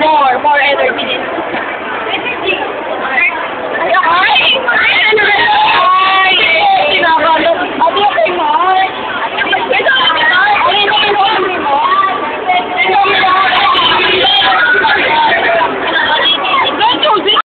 more, more